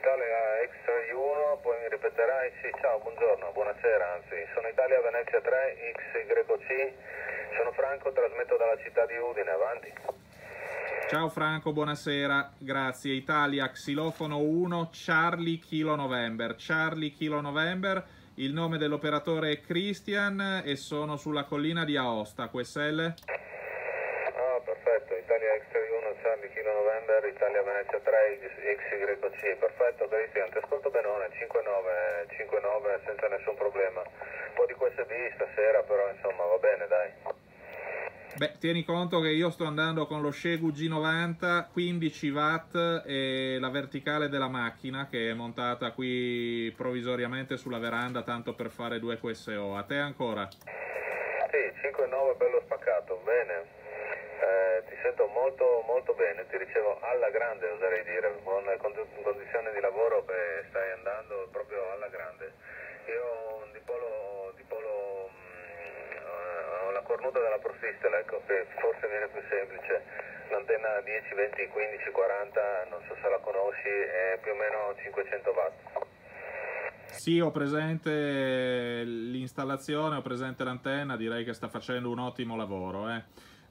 Italia X 1, poi mi ripeterai, sì, ciao, buongiorno, buonasera, anzi, sono Italia Venezia 3, XYC, sono Franco, trasmetto dalla città di Udine, avanti. Ciao Franco, buonasera, grazie. Italia Xilofono 1, Charlie Kilo November, Charlie Kilo November, il nome dell'operatore è Christian e sono sulla collina di Aosta, QSL? Ah, perfetto, Italia X1, Charlie Kilo November, Italia Venezia 3, XYC, perfetto Cristian, ti ascolto benone, 5-9, 5-9 senza nessun problema. Un po' di QSB stasera però insomma va bene dai. Beh, tieni conto che io sto andando con lo Shegu G90, 15 watt e la verticale della macchina che è montata qui provvisoriamente sulla veranda tanto per fare due QSO. A te ancora? Sì, 5-9 bello spaccato, bene. Eh, ti sento molto molto bene, ti ricevo alla grande oserei dire, con condizioni di lavoro che stai andando proprio alla grande. Io di polo, di polo mh, ho la cornuta della Profistel, ecco, che forse viene più semplice. L'antenna 10, 20, 15, 40, non so se la conosci, è più o meno 500 watt. Sì, ho presente l'installazione, ho presente l'antenna, direi che sta facendo un ottimo lavoro. Eh.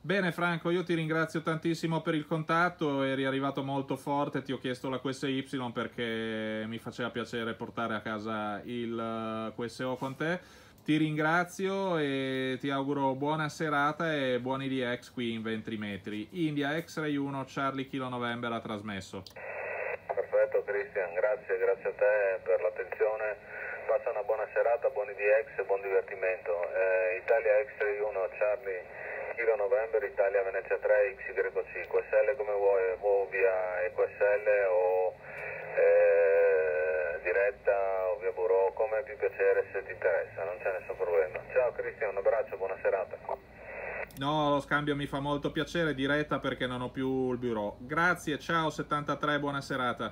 Bene Franco, io ti ringrazio tantissimo per il contatto, eri arrivato molto forte, ti ho chiesto la QSY perché mi faceva piacere portare a casa il eh, QSO con te. Ti ringrazio e ti auguro buona serata e buoni DX qui in 20 metri. India X-Ray 1 Charlie Kilo November ha trasmesso. Perfetto Cristian, grazie, grazie a te per l'attenzione. Passa una buona serata, buoni DX e buon divertimento. Eh, Italia X-Ray 1 Charlie Kilo November, Italia Venezia 3, XYC, QSL come vuoi, o via EQSL o eh, diretta o via Bureau, come più piacere se ti interessa, non c'è nessun problema. Un abbraccio, buona serata. No, lo scambio mi fa molto piacere, diretta perché non ho più il bureau. Grazie, ciao 73, buona serata.